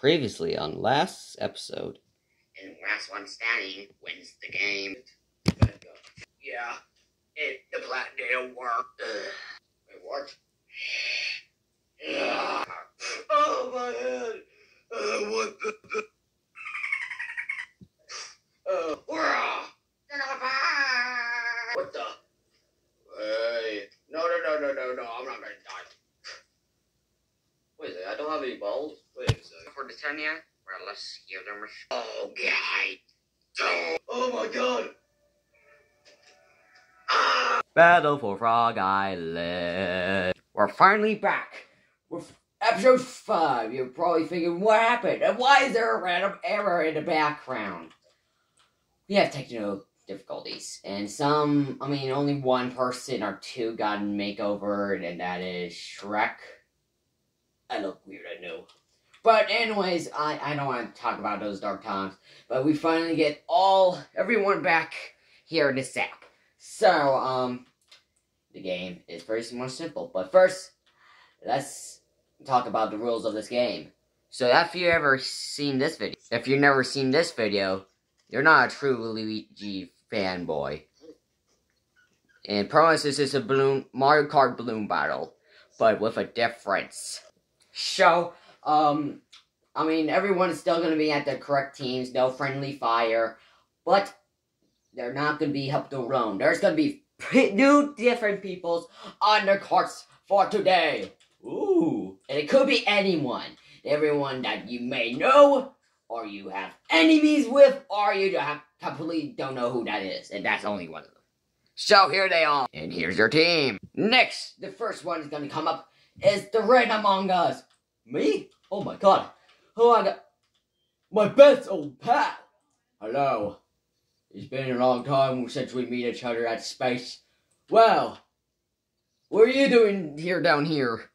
Previously on last episode. And last one standing wins the game. Yeah, it, the plan didn't work. Ugh. Wait, what? Yeah. Oh, my head. Uh, what the? the... Uh, hurrah! What the? Hey. No, no, no, no, no, no. I'm not gonna die. Wait a second, I don't have any balls. The? Well, let's give them a Oh, God. Oh my God. Ah! Battle for Frog Island. We're finally back with episode 5. You're probably thinking, what happened? And why is there a random error in the background? We have technical difficulties. And some, I mean, only one person or two got a makeover, and that is Shrek. I look weird, I know. But anyways, I, I don't want to talk about those dark times. But we finally get all, everyone back here in this app. So, um, the game is very more simple. But first, let's talk about the rules of this game. So, if you ever seen this video, if you've never seen this video, you're not a true Luigi fanboy. And promise this is a balloon Mario Kart balloon battle, but with a difference. So, um, I mean, everyone's still gonna be at the correct teams, no friendly fire, but they're not gonna be helped alone. There's gonna be new different peoples on the carts for today. Ooh. And it could be anyone. Everyone that you may know, or you have enemies with, or you have completely don't know who that is. And that's only one of them. So here they are. And here's your team. Next, the first one is gonna come up is the Red Among Us. Me? Oh my god. Oh, I got my best old pal. Hello. It's been a long time since we meet each other at space. Well, what are you doing here down here?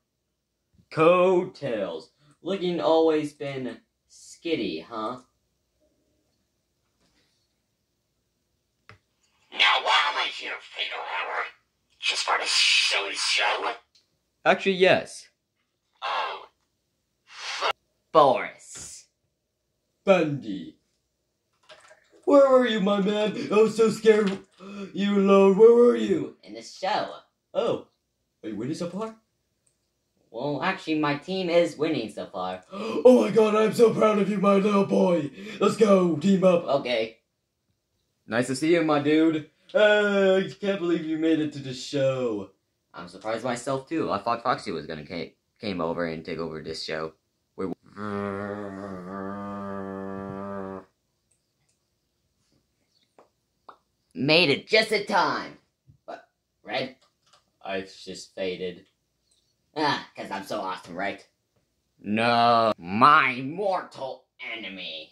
Coattails. Looking always been skitty, huh? Now, why am I here, Fatal Error? Just for the silly show? Actually, yes. Oh, Boris. Bendy. Where were you, my man? I was so scared. You alone. Where were you? In the show. Oh. Are you winning so far? Well, actually, my team is winning so far. Oh my god, I'm so proud of you, my little boy. Let's go, team up. Okay. Nice to see you, my dude. Uh, I can't believe you made it to the show. I'm surprised myself too. I thought Foxy was gonna came over and take over this show. Made it just in time. What? Red? I just faded. Ah, cause I'm so awesome, right? No. My mortal enemy.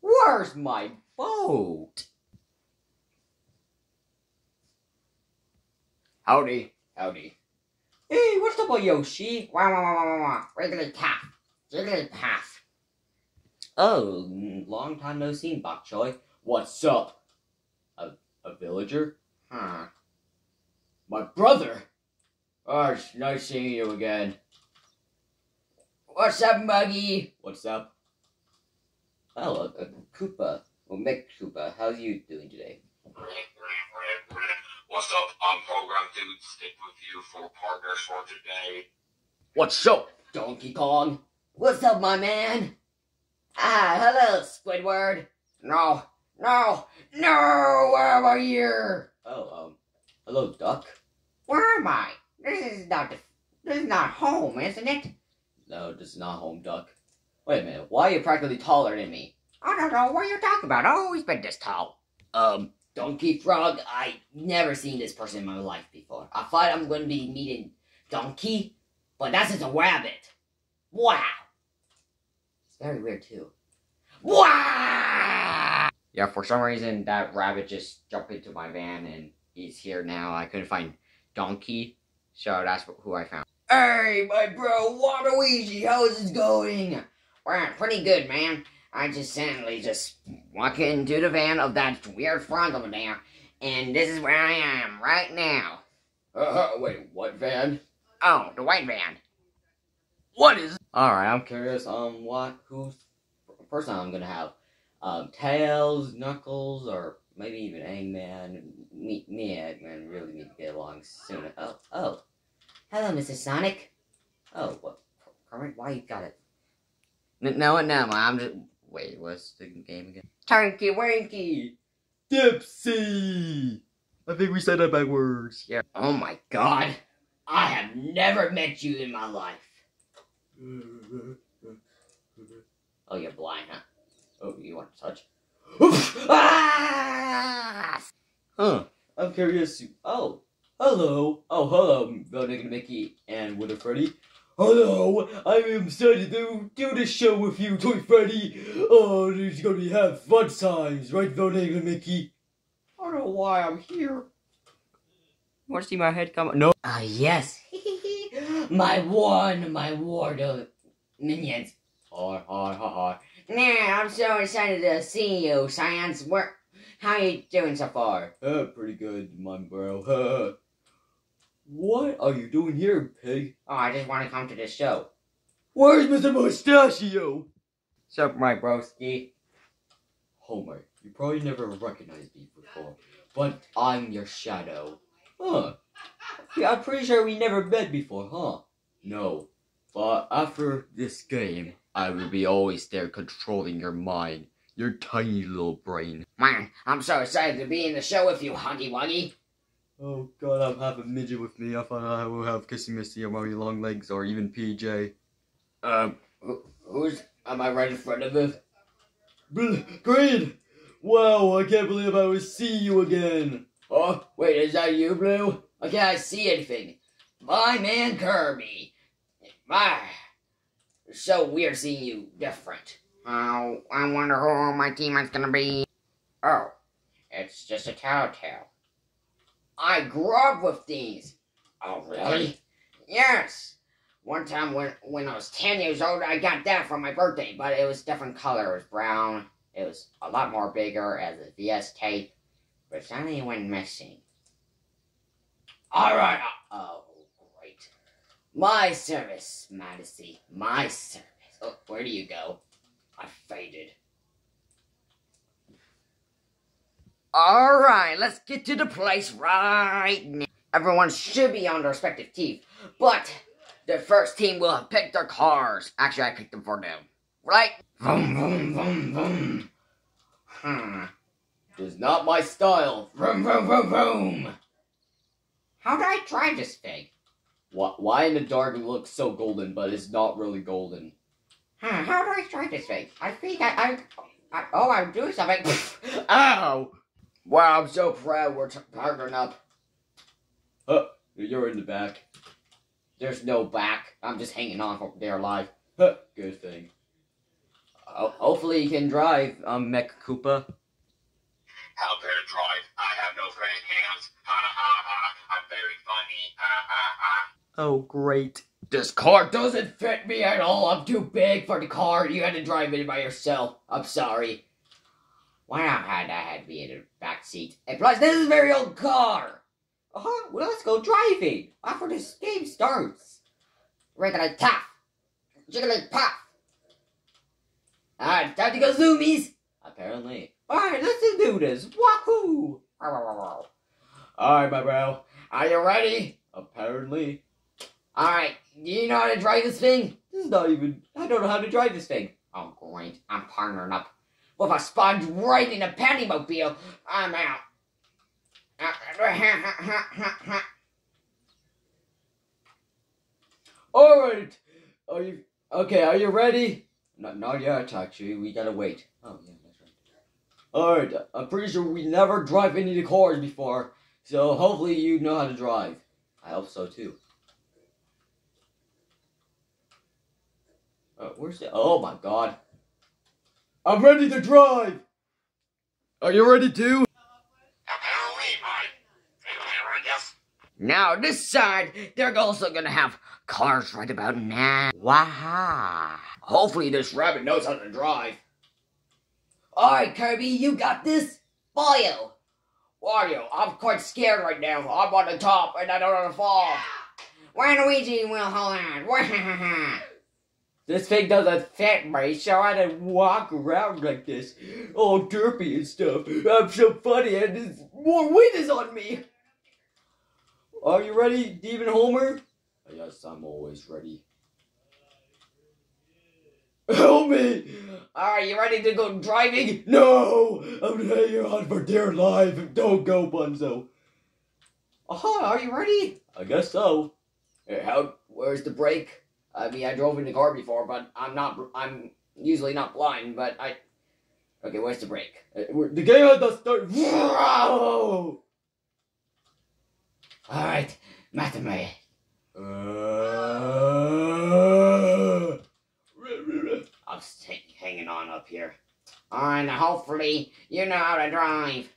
Where's my boat? Howdy. Howdy. Hey, what's up, Yoshi? Wah, wah, wah, wah, wah, wah. Regular tap. Regular pass. Oh, long time no seen, Bok Choy. What's up? A, a villager? Huh. My brother? Oh, it's nice seeing you again. What's up, Muggy? What's up? Oh, a, a Koopa. Well, Mick Koopa, how's you doing today? What's up? I'm Program Dude. Stick with you for partners for today. What's up, Donkey Kong? What's up, my man? Ah, hello, Squidward. No, no, no, where are you? Oh, um, hello, Duck. Where am I? This is not this is not home, isn't it? No, this is not home, Duck. Wait a minute, why are you practically taller than me? I don't know, what are you talking about? I've always been this tall. Um, Donkey Frog, I never seen this person in my life before. I thought I'm gonna be meeting Donkey, but that's just a rabbit. Wow. It's very weird too. Wow! Yeah, for some reason that rabbit just jumped into my van and he's here now. I couldn't find Donkey, so that's who I found. Hey, my bro, Waluigi, how's it going? Pretty good, man. I just suddenly just walk into the van of that weird front over there, and this is where I am right now. Uh, wait, what van? Oh, the white van. What is? Alright, I'm curious, um, what, who's first time I'm gonna have? Um, Tails, Knuckles, or maybe even Eggman. Me, me and Eggman really need to get along soon. Oh, oh. Hello, Mr. Sonic. Oh, what? Kermit, why you got it? N- no, no, I'm just. Wait, what's the game again? Turnkey Winky! Dipsy! I think we said that backwards. Yeah. Oh my god. I have never met you in my life. Oh, you're blind, huh? Oh, you want to touch? ah! Huh. I'm curious. Oh. Hello. Oh, hello, Velvet Mickey and Winter Freddy. Hello, I am excited to do this show with you, Toy Freddy. Oh, there's gonna be have fun times, right, Velvet and Mickey? I don't know why I'm here. Want to see my head come? No. Ah, yes. my one, my ward of minions. Hi, hi, hi, hi. Nah, I'm so excited to see you, Science. Where, how you doing so far? Uh, pretty good, my bro. what are you doing here, pig? Oh, I just want to come to the show. Where's Mr. Mustachio? What's up, my broski? Homer, you probably never recognized me before, but I'm your shadow. Huh. Yeah, I'm pretty sure we never met before, huh? No. But after this game, I will be always there controlling your mind, your tiny little brain. Man, I'm so excited to be in the show with you, Huggy Wuggy. Oh god, I'm have a midget with me. I thought I will have Kissy Missy or Mommy Long Legs or even PJ. Um, who's, am I right in front of him? Green! Wow, I can't believe I will see you again. Oh, wait, is that you, Blue? I can't see anything. My man Kirby. My, it's so weird seeing you different. Oh, I wonder who my teammate's gonna be. Oh, it's just a telltale. I grew up with these. Oh, really? Yes. One time when when I was 10 years old, I got that for my birthday, but it was different color. It was brown. It was a lot more bigger as a VS tape, but suddenly went missing. All right. Oh, great. My service, Majesty. My service. Oh, where do you go? I faded. Alright, let's get to the place right now. Everyone should be on their respective team, but the first team will have picked their cars. Actually, I picked them for them. Right? Vroom, vroom, vroom, vroom. Hmm. It's not my style. Vroom, vroom, vroom, vroom. How do I drive this thing? Why, why in the dark it looks so golden, but it's not really golden? Hmm, how do I drive this thing? I think I, I, I oh, I'm doing something. Ow! Wow, I'm so proud we're partnering up. Huh, you're in the back. There's no back. I'm just hanging on for dear life. Huh, good thing. Ho- hopefully you can drive, um, Mech Koopa. How better drive? I have no great hands. Ha ha ha. I'm very funny. Ha ha ha. Oh, great. This car doesn't fit me at all. I'm too big for the car. You had to drive it by yourself. I'm sorry. Why not had I had to be in the back seat? And plus, this is a very old car. Uh huh. Well, let's go driving after this game starts. Regular tap, jiggly pop. Alright, time to go zoomies. Apparently. Alright, let's do this. Wahoo! Alright, my bro. Are you ready? Apparently. Alright, do you know how to drive this thing? This is not even. I don't know how to drive this thing. Oh, great. I'm partnering up with a sponge right in a penny mobile. I'm out. Alright. Are you. Okay, are you ready? Not, not yet, actually. We gotta wait. Oh, yeah, that's right. Alright, I'm pretty sure we never drive any of the cars before, so hopefully you know how to drive. I hope so too. Uh, where's the. Oh my god. I'm ready to drive! Are you ready too? Apparently, my favorite, yes. Now, this side, they're also gonna have cars right about now. Waha! Hopefully this rabbit knows how to drive. Alright, Kirby, you got this? Wario! Wario, I'm quite scared right now. I'm on the top and I don't want to fall. Waluigi will hold on. This thing doesn't fit me, so I to walk around like this, all derpy and stuff. I'm so funny, and there's more wind is on me. Are you ready, Demon Homer? Yes, I'm always ready. Help me! Are you ready to go driving? No! I'm hanging on for dear life. Don't go, Bunzo. Aha, are you ready? I guess so. Hey, how? Where's the brake? I mean, I drove in the car before, but I'm not. I'm usually not blind, but I. Okay, where's the brake? Uh, we're- the game has to start. All right, Matame. Uh, I'm hanging on up here. And hopefully you know how to drive.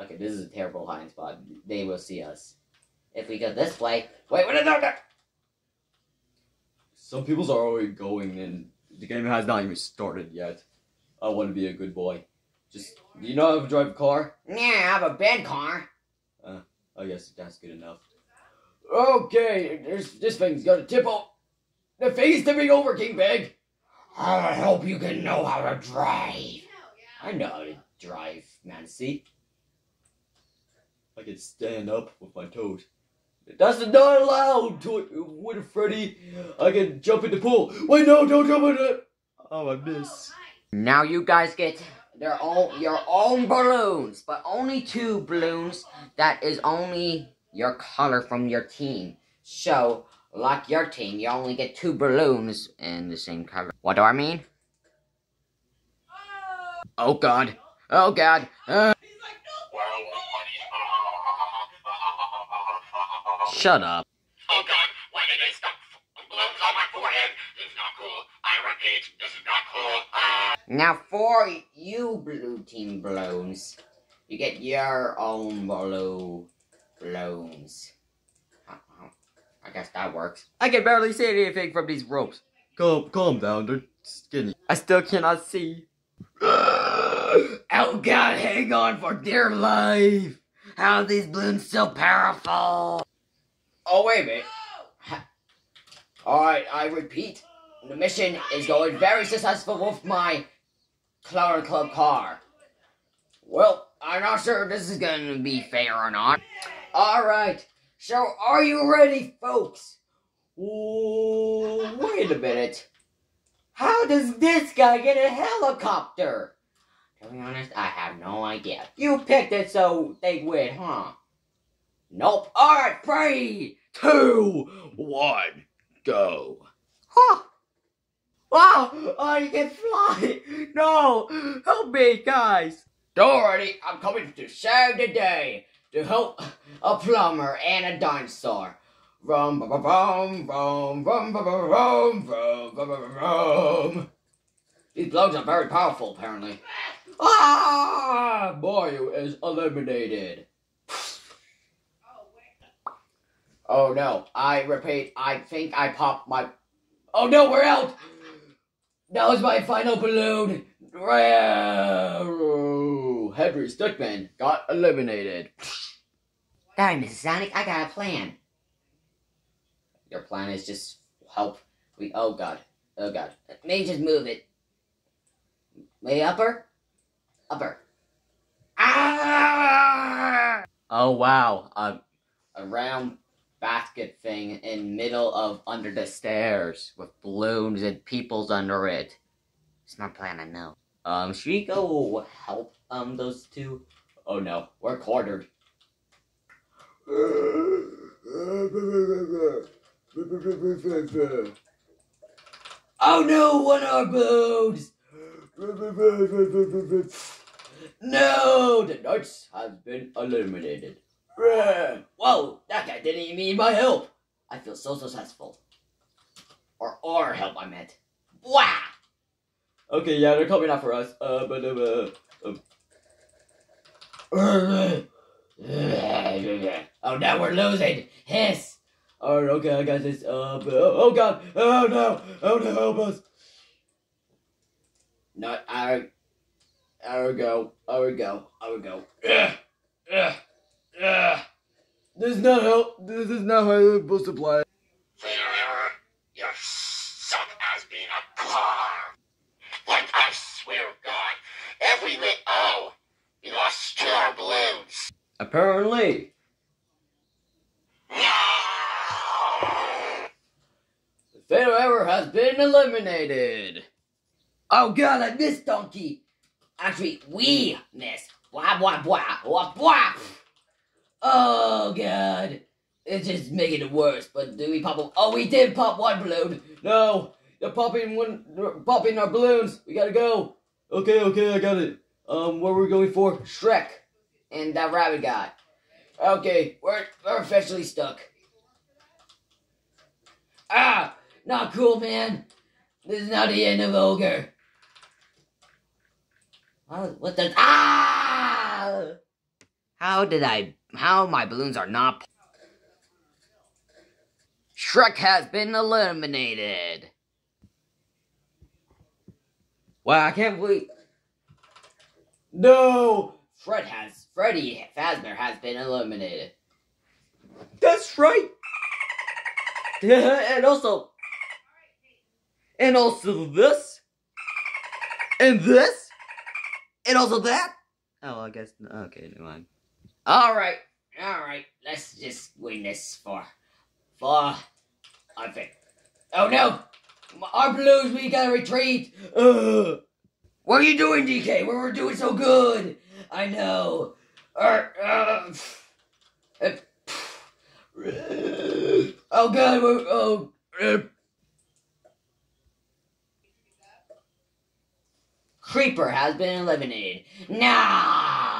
Okay, this is a terrible hiding spot. They will see us. If we go this way. Wait, what is that? Some people's are already going and the game has not even started yet. I want to be a good boy. Just, do you know how to drive a car? Yeah, I have a bed car. Uh, I guess that's good enough. Okay, there's, this thing's gonna tip over. The thing's tipping over, King Pig. I hope you can know how to drive. I know how to drive, Mancy. I can stand up with my toes. That's not allowed to with Freddy. I can jump in the pool. Wait, no, don't jump in it. Oh, I miss. Now you guys get their own your own balloons, but only two balloons. That is only your color from your team. So, like your team, you only get two balloons in the same color. What do I mean? Oh God! Oh God! Uh, shut up! Oh God, why did they stop balloons on my forehead? This is not cool. I repeat, this is not cool. Ah. Now for you blue team balloons, you get your own blue balloons. How- how- I guess that works. I can barely see anything from these ropes. Calm, calm down. They're skinny. I still cannot see. oh God! Hang on for dear life. How are these balloons so powerful? Oh wait a minute. Alright, I repeat. The mission is going very successful with my Clown Club car. Well, I'm not sure if this is gonna be fair or not. alright. So are you ready, folks? Ooh, wait a minute. How does this guy get a helicopter? To be honest, I have no idea. You picked it so they win, huh? Nope. Alright, three, two, one, go. Huh. Wow, I can fly. No, help me, guys. Don't worry, I'm coming to save the day to help a plumber and a dinosaur. Rum, ba, ba, rum, rum, rum, ba, ba, rum, rum, ba, ba, rum. These blows are very powerful, apparently. Ah! Mario is eliminated. Oh no, I repeat, I think I popped my. Oh no, we're out! That was my final balloon! Henry Stickman got eliminated. Sorry, Mrs. Sonic, I got a plan. Your plan is just help. We. Oh god. Oh god. Maybe just move it. Way upper? Upper. Ah! Oh wow, a, a round basket thing in middle of under the stairs with balloons and peoples under it. It's my plan, I know. Um, should we go help um those two? Oh no, we're quartered. Oh no, one of our! No, the nuts have been eliminated. Whoa, that guy didn't even need my help. I feel so successful. Or our help, I meant. Wow! Okay, yeah, they're coming after us. Uh, but, uh, uh, oh, now we're losing. Hiss. Alright, okay, I got this. Uh, but, oh, oh god. Oh no. Oh no, help us. Not, I, I would go. I would go. I would go. Ugh. Ugh. Ugh. This is not how. This is not how I'm supposed to play. Failure. You suck. Like, I swear to God, every lit. Oh, you lost two our balloons. Apparently. No! The fatal error has been eliminated. Oh god, I missed Donkey. Actually, we missed. Blah, blah, blah, blah, blah. Oh god. It's just making it worse, but do we pop a- Oh, we did pop one balloon. No, they're popping one, they're popping our balloons. We gotta go. Okay, okay, I got it. Um, what were we going for? Shrek and that rabbit guy. Okay, we're, we're officially stuck. Ah, not cool, man. This is not the end of Ogre. What the? Ah! How did I? How my balloons are not? Shrek has been eliminated. Wow, I can't believe. No, Fred has Freddy Fazbear has been eliminated. That's right. and also, and also this, and this, and also that. Oh, I guess okay. Never mind. All right, all right. Let's just win this for, for, I think. Oh no, our blues. We gotta retreat. Ugh. What are you doing, DK? We were doing so good. I know. Uh, uh, oh God. We're, oh. uh. Creeper has been eliminated. Now.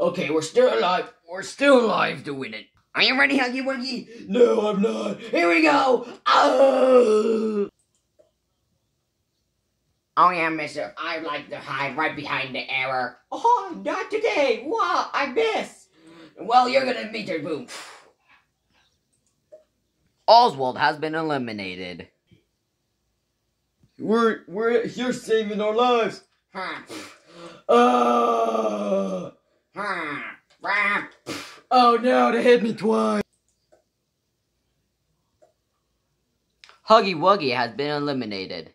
Okay, we're still alive. We're still alive to win it. Are you ready, Huggy Wuggy? No, I'm not. Here we go. Oh. Oh yeah, Mister. I like to hide right behind the error. Oh, not today. Wow, I miss. Well, you're gonna meet your boom. Oswald has been eliminated. We're we're you're saving our lives. Hmm. Rah. Oh no, they hit me twice. Huggy Wuggy has been eliminated.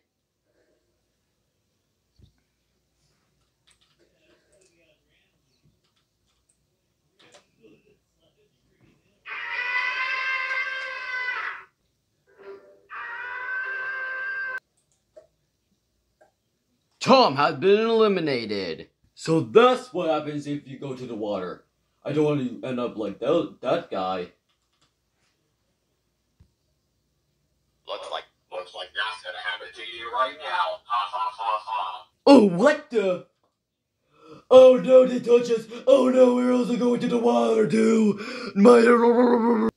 Tom has been eliminated. So that's what happens if you go to the water. I don't want to end up like that, that guy. Looks like, looks like that's gonna happen to you right now. Ha ha ha ha. Oh, what the? Oh no, they touch us. Oh no, we're also going to the water too. My.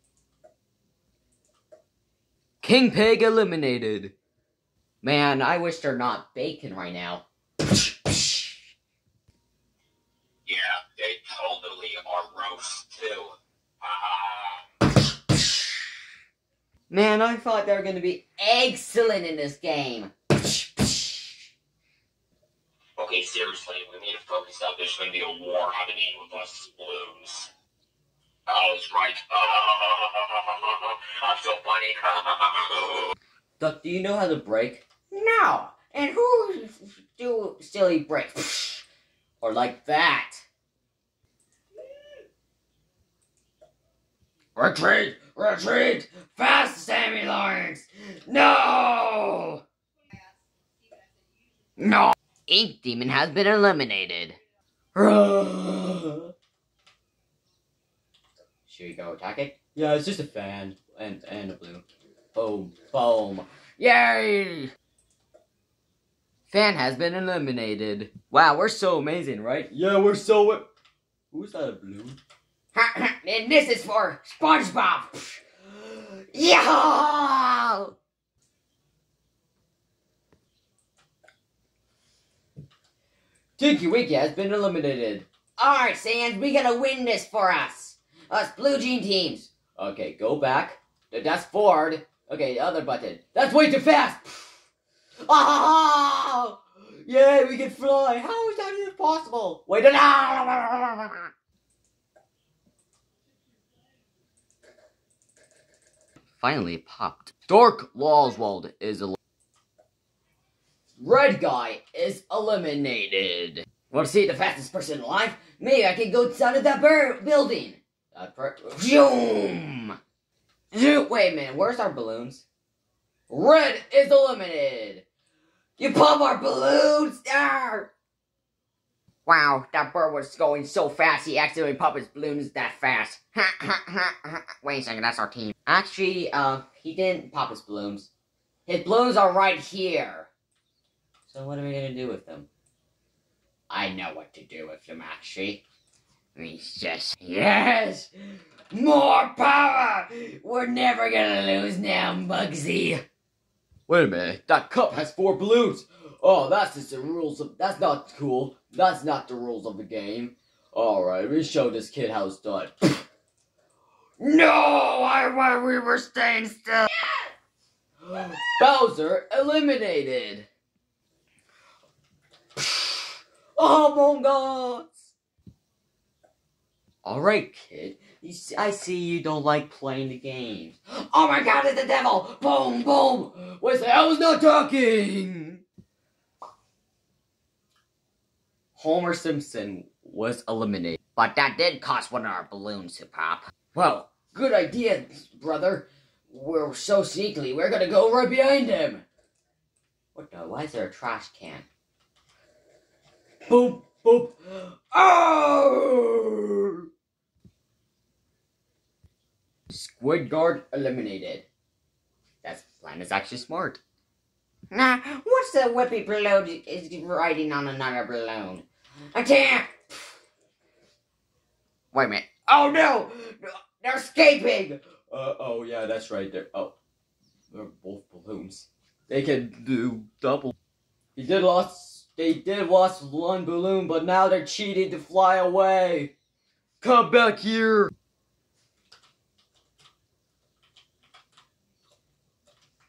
King Pig eliminated. Man, I wish they're not bacon right now. Yeah, they totally are roast too. Ha. Man, I thought they were gonna be excellent in this game. Okay, seriously, we need to focus up. There's gonna be a war happening with us balloons. I was right. I'm so funny. Duck, do you know how to break? No, and who do silly break? Or like that? Retreat! Retreat! Fast, Sammy Lawrence! No! No. Ink Demon has been eliminated. Should we go attack it? Yeah, it's just a fan and and a blue. Boom, boom. Yay! Fan has been eliminated. Wow, we're so amazing, right? Yeah, we're so. Who's that a balloon? and this is for SpongeBob. Yeah! Tinky Winky has been eliminated. Alright, Sans, we gotta win this for us. Us Blue Jean teams. Okay, go back. Th- That's forward. Okay, the other button. That's way too fast. Oh! Yeah, we can fly. How is that even possible? Wait, no, no. Finally popped. Dork Oswald is el- Red guy is eliminated. Want to see the fastest person alive? Maybe I can go inside of that building. Zoom! Zoom! Wait a minute, where's our balloons? Red is eliminated! You pop our balloons! Ah! Wow, that bird was going so fast he accidentally popped his balloons that fast. Ha ha. Wait a second, that's our team. Actually, uh, he didn't pop his balloons. His balloons are right here. So what are we gonna do with them? I know what to do with them, actually. He's just Yes! More power! We're never gonna lose now, Mugsy. Wait a minute, that cup has four balloons. Oh, that's just the rules of. That's not cool. That's not the rules of the game. Alright, we show this kid how it's done. No! I while we were staying still. Bowser eliminated. Oh, Among Us. All right, kid. I see you don't like playing the games. Oh my God! It's the devil! Boom! Boom! Second, I was not talking. Homer Simpson was eliminated. But that did cost one of our balloons to pop. Well, good idea, brother. We're so sneakily, we're gonna go right behind him. What the? Why is there a trash can? Boop, boop. Oh! Squidward eliminated. That plan is actually smart. Nah, what's the whippy balloon is riding on another balloon? Attack! Wait a minute. Oh no! They're escaping! Uh, oh yeah, that's right. They're, oh, they're both balloons. They can do double. He did lost. They did lost one balloon, but now they're cheating to fly away. Come back here.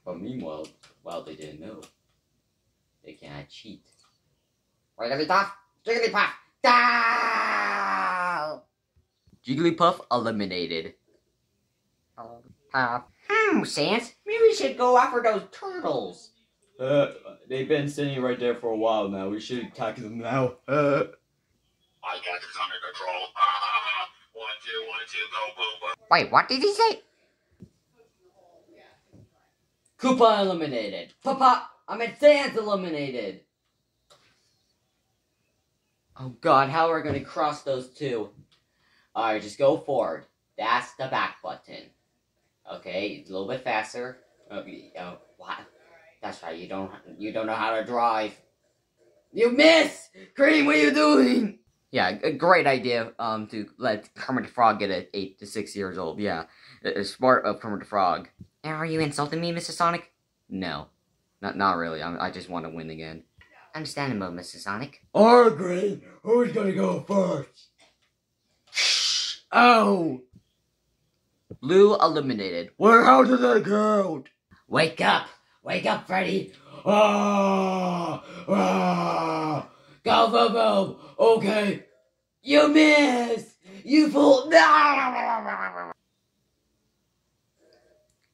But meanwhile, while they didn't know, they cannot cheat. Wigglypuff, Jigglypuff, down! Jigglypuff eliminated. Uh, hmm, Sans, maybe we should go after those turtles. Uh, they've been sitting right there for a while now. We should attack them now. Uh. I got this under control. Ah, one, two, one, two, go, boom, boom. Wait, what did he say? Koopa eliminated. Papa, I mean Sans eliminated. Oh god, how are we gonna cross those two? Alright, just go forward. That's the back button. Okay, a little bit faster. Okay, oh, what? That's right, you don't you don't know how to drive. You miss! Cream, what are you doing? Yeah, a great idea. Um, to let Kermit the Frog get at eight to six years old. Yeah, it's smart of Kermit the Frog. Are you insulting me, Mr. Sonic? No, not not really. I, I just want to win again. Understandable, Mr. Sonic. Alright, Green. Who's gonna go first? Oh! Blue eliminated. Where? How did I go? Wake up! Wake up, Freddy! Ah! Ah! Go, go, go! Okay. You missed! You fool!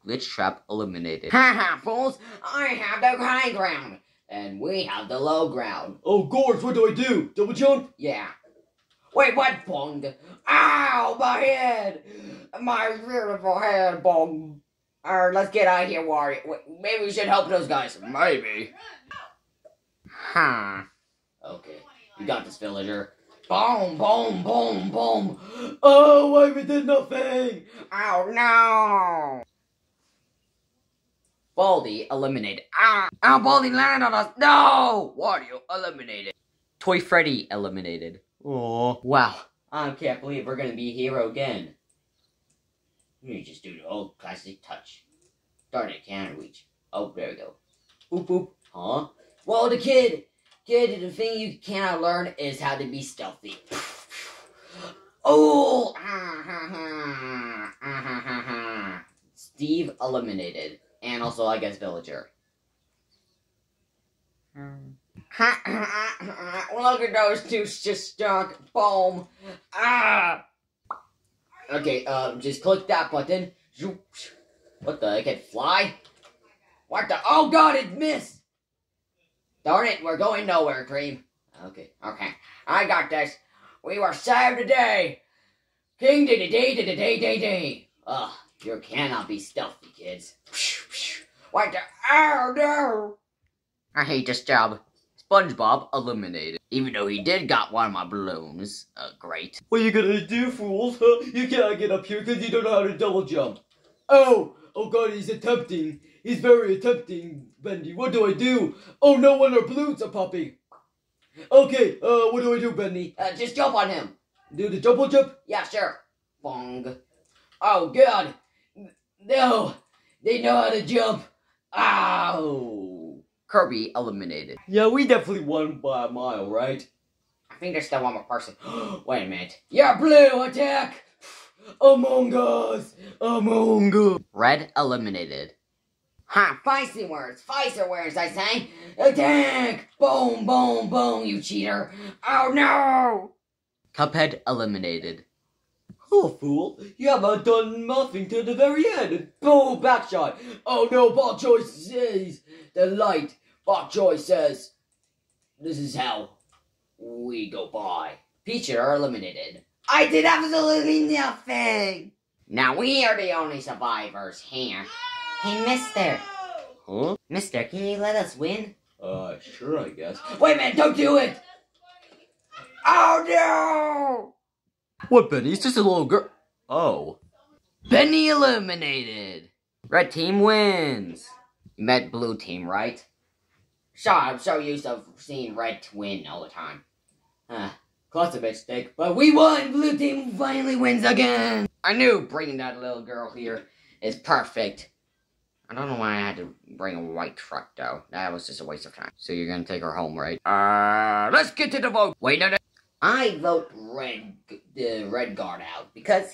Glitchtrap eliminated. Ha ha, fools! I have the high ground, And we have the low ground. Oh, Gorge, what do I do? Double jump? Yeah. Wait, what, Bong? Ow, my head! My beautiful head, Bong. Alright, let's get out of here, Wario. Wait, maybe we should help those guys. Maybe. Huh. Okay, you got this, villager. Boom, boom, boom, boom. Oh, why we did nothing? Oh no! Baldi eliminated. Ah, ah, Baldi landed on us. No! Wario eliminated. Toy Freddy eliminated. Oh, wow. I can't believe we're gonna be hero again. Let me just do the old classic touch. Darn it, can't reach. Oh, there we go. Boop, boop. Huh? Well, the kid, kid, the thing you cannot learn is how to be stealthy. Oh! Ah, ha, ha. Ah, ha, ha, ha. Steve eliminated. And also, I guess, Villager. Look at those two just stuck. Boom. Ah! Okay, um, just click that button. What the? I can fly? What the? Oh god, it missed! Darn it, we're going nowhere, Dream. Okay, okay. I got this. We were saved today. King did a day did day day day day. Ugh, you cannot be stealthy, kids. What the? Oh no! I hate this job. SpongeBob eliminated. Even though he did got one of my balloons. Uh, great. What are you gonna do, fools? Huh? You can't get up here because you don't know how to double jump. Oh! Oh god, he's attempting. He's very attempting, Bendy. What do I do? Oh no wonder balloons are popping. Okay, uh, what do I do, Bendy? Uh, just jump on him. Do the double jump? Yeah, sure. Bong. Oh god. No. They know how to jump. Ow. Kirby eliminated. Yeah, we definitely won by a mile, right? I think there's still one more person. Wait a minute. You're blue. Attack. Among Us! Among Us! Red eliminated. Ha! Feisty words. Feisty words, I say. Attack. Boom, boom, boom, you cheater. Oh no. Cuphead eliminated. Oh, fool, you haven't done nothing to the very end. Boom, backshot. Oh no, Bok Choy says the light. Bok Choy says, this is how we go by. Peach are eliminated. I did absolutely nothing. Now we are the only survivors here. Hey, mister. Huh? Mister, can you let us win? Uh, sure, I guess. Wait a minute, don't do it! Oh no! What, Benny? It's just a little girl. Oh. Benny eliminated. Red team wins. You met blue team, right? Sorry, I'm so used to seeing red win all the time. Huh. Close a bit mistake, but we won! Blue team finally wins again! I knew bringing that little girl here is perfect. I don't know why I had to bring a white truck, though. That was just a waste of time. So you're gonna take her home, right? Uh, let's get to the vote. Wait, a no. I vote red, the red guard out because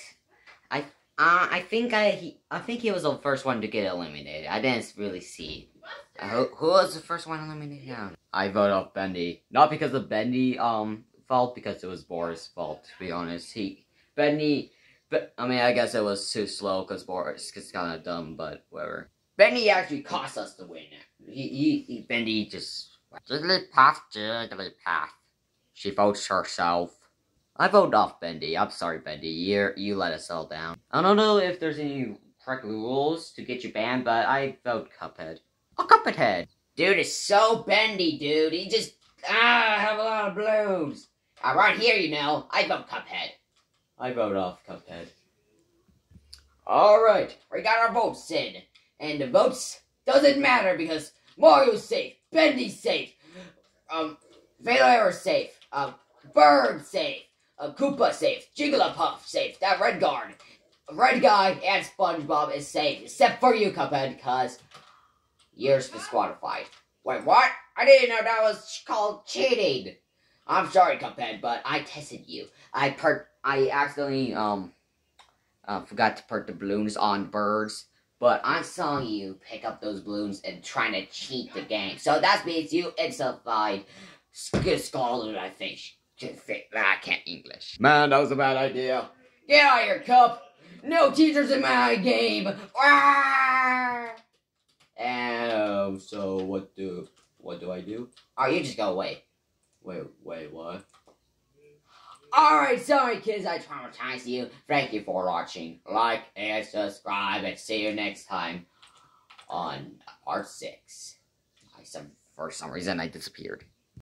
I, uh, I think I, he, I think he was the first one to get eliminated. I didn't really see. Uh, who, who was the first one eliminated? Yeah. I vote off Bendy, not because of Bendy um fault, because it was Boris' fault. To be honest, he Bendy. But I mean, I guess it was too slow because Boris is kind of dumb, but whatever. Bendy actually cost us the win. He, he, he Bendy just path, path. She votes herself. I vote off Bendy. I'm sorry, Bendy. You you let us all down. I don't know if there's any correct rules to get you banned, but I vote Cuphead. Oh, Cuphead head. Dude is so bendy, dude. He just ah have a lot of. Uh, right here, you know. I vote Cuphead. I vote off Cuphead. All right, we got our votes in, and the votes doesn't matter because Mario's safe, Bendy's safe, um, Valera's safe, um, Bird safe, uh, Koopa safe, Jigglypuff safe, that Red Guard, Red Guy, and SpongeBob is safe, except for you, Cuphead, because you're disqualified. Wait, what? I didn't know that was called cheating. I'm sorry, Cuphead, but I tested you. I per I accidentally um uh, forgot to put the balloons on birds, but I saw you pick up those balloons and trying to cheat the game. So that means you insulted Scalded, I think. I can't English. Man, that was a bad idea. Get out of here, Cup! No teachers in my game! Ah! And um, so what do what do I do? Oh, you just go away. Wait, wait, what? Alright, sorry kids, I traumatized you. Thank you for watching. Like and subscribe and see you next time on part 6. I some for some reason I disappeared.